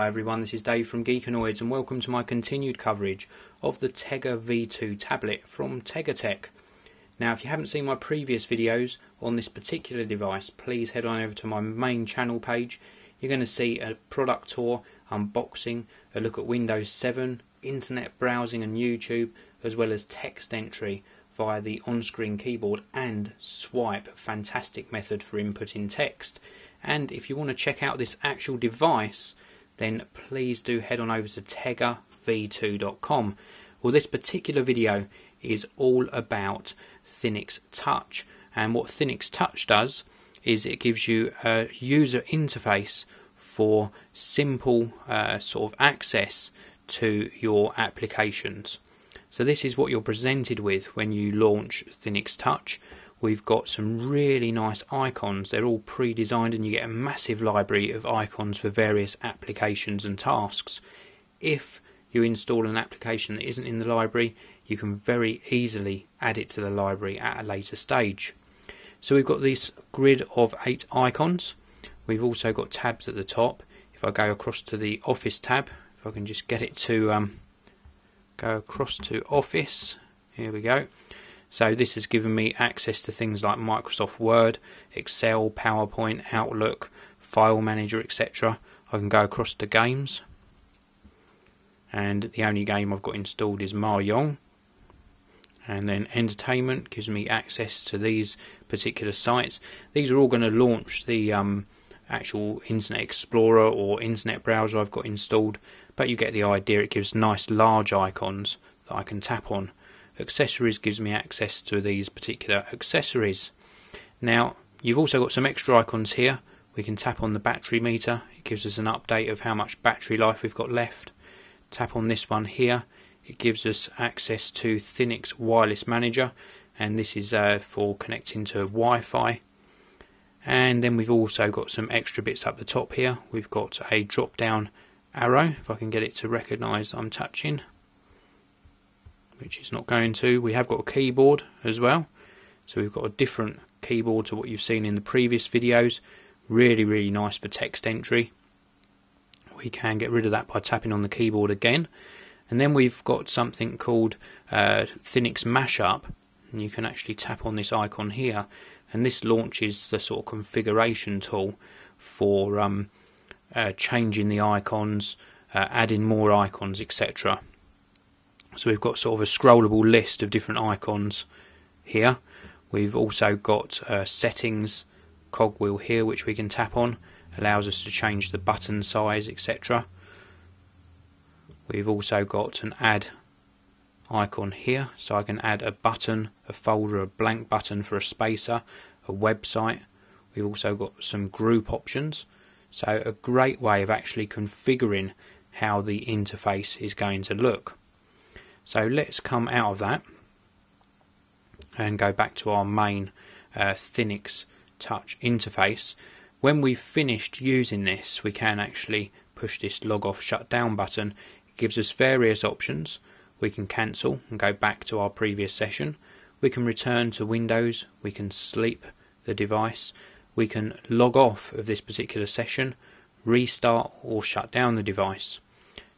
Hi everyone, this is Dave from Geekanoids and welcome to my continued coverage of the Tega V2 tablet from Tegatech. Now if you haven't seen my previous videos on this particular device, please head on over to my main channel page. You're going to see a product tour, unboxing, a look at Windows 7, internet browsing and YouTube, as well as text entry via the on-screen keyboard and swipe, fantastic method for inputting text. And if you want to check out this actual device, then please do head on over to tegav2.com. Well, this particular video is all about Thinix Touch, and what Thinix Touch does is it gives you a user interface for simple uh, sort of access to your applications. So this is what you're presented with when you launch Thinix Touch we've got some really nice icons. They're all pre-designed and you get a massive library of icons for various applications and tasks. If you install an application that isn't in the library, you can very easily add it to the library at a later stage. So we've got this grid of eight icons. We've also got tabs at the top. If I go across to the Office tab, if I can just get it to um, go across to Office, here we go. So this has given me access to things like Microsoft Word, Excel, PowerPoint, Outlook, File Manager, etc. I can go across to games. And the only game I've got installed is Mahjong. And then entertainment gives me access to these particular sites. These are all going to launch the um, actual Internet Explorer or Internet browser I've got installed, but you get the idea. It gives nice large icons that I can tap on accessories gives me access to these particular accessories. Now you've also got some extra icons here. We can tap on the battery meter. It gives us an update of how much battery life we've got left. Tap on this one here. It gives us access to Thinix Wireless Manager and this is uh, for connecting to Wi-Fi. And then we've also got some extra bits up the top here. We've got a drop down arrow, if I can get it to recognise I'm touching which it's not going to. We have got a keyboard as well, so we've got a different keyboard to what you've seen in the previous videos. Really, really nice for text entry. We can get rid of that by tapping on the keyboard again. And then we've got something called uh, Thinix Mashup, and you can actually tap on this icon here, and this launches the sort of configuration tool for um, uh, changing the icons, uh, adding more icons, etc. So we've got sort of a scrollable list of different icons here. We've also got uh, settings cogwheel here which we can tap on allows us to change the button size etc. We've also got an add icon here so I can add a button, a folder, a blank button for a spacer, a website. We've also got some group options so a great way of actually configuring how the interface is going to look. So let's come out of that and go back to our main uh, Thinix touch interface. When we've finished using this, we can actually push this log off shut down button. It gives us various options. We can cancel and go back to our previous session. We can return to Windows. We can sleep the device. We can log off of this particular session, restart or shut down the device.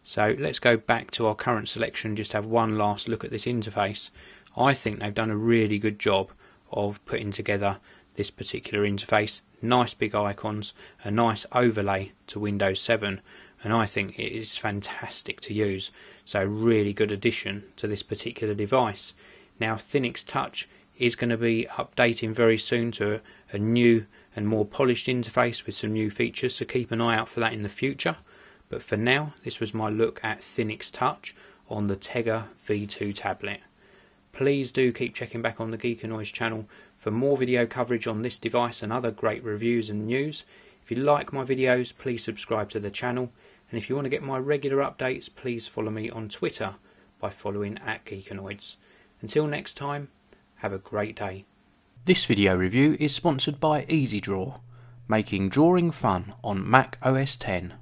So let's go back to our current selection, just have one last look at this interface. I think they've done a really good job of putting together this particular interface. Nice big icons, a nice overlay to Windows 7, and I think it is fantastic to use. So really good addition to this particular device. Now Thinix Touch is going to be updating very soon to a new and more polished interface with some new features, so keep an eye out for that in the future. But for now, this was my look at Thinix Touch on the Tega V2 tablet. Please do keep checking back on the Geekanoids channel for more video coverage on this device and other great reviews and news. If you like my videos, please subscribe to the channel. And if you want to get my regular updates, please follow me on Twitter by following at Geekanoids. Until next time, have a great day. This video review is sponsored by EazyDraw, making drawing fun on Mac OS X.